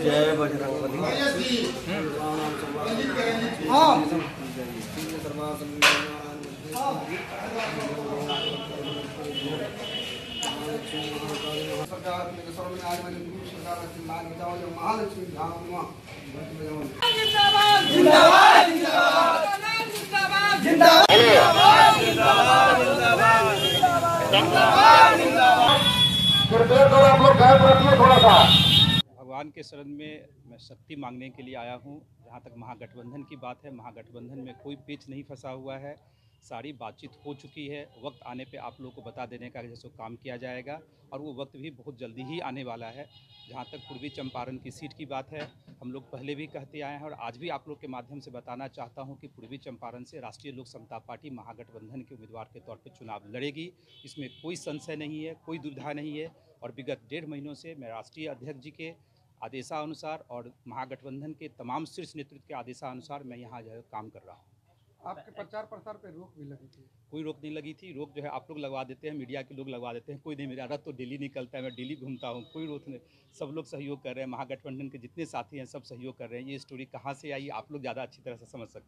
जय बजरंग महालक्ष्मी धाम भगवान के शरण में मैं शक्ति मांगने के लिए आया हूँ। जहाँ तक महागठबंधन की बात है, महागठबंधन में कोई पेच नहीं फंसा हुआ है। सारी बातचीत हो चुकी है। वक्त आने पे आप लोगों को बता देने का जैसे काम किया जाएगा और वो वक्त भी बहुत जल्दी ही आने वाला है। जहाँ तक पूर्वी चंपारण की सीट की बात है, हम लोग पहले भी कहते आए हैं और आज भी आप लोग के माध्यम से बताना चाहता हूँ कि पूर्वी चंपारण से राष्ट्रीय लोक समता पार्टी महागठबंधन के उम्मीदवार के तौर पर चुनाव लड़ेगी। इसमें कोई संशय नहीं है, कोई दुविधा नहीं है और विगत डेढ़ महीनों से मैं राष्ट्रीय अध्यक्ष जी के आदेशानुसार और महागठबंधन के तमाम शीर्ष नेतृत्व के आदेशानुसार मैं यहाँ जो है काम कर रहा हूँ। आपके प्रचार प्रसार पे रोक भी लगी थी। कोई रोक नहीं लगी थी रोक जो है आप लोग लगवा देते हैं मीडिया के लोग लगवा देते हैं कोई नहीं मेरा रथ तो डेली निकलता है मैं डेली घूमता हूँ कोई रोक नहीं सब लोग सहयोग कर रहे हैं महागठबंधन के जितने साथी हैं सब सहयोग कर रहे हैं ये स्टोरी कहाँ से आई आप लोग ज़्यादा अच्छी तरह से समझ सकते हैं।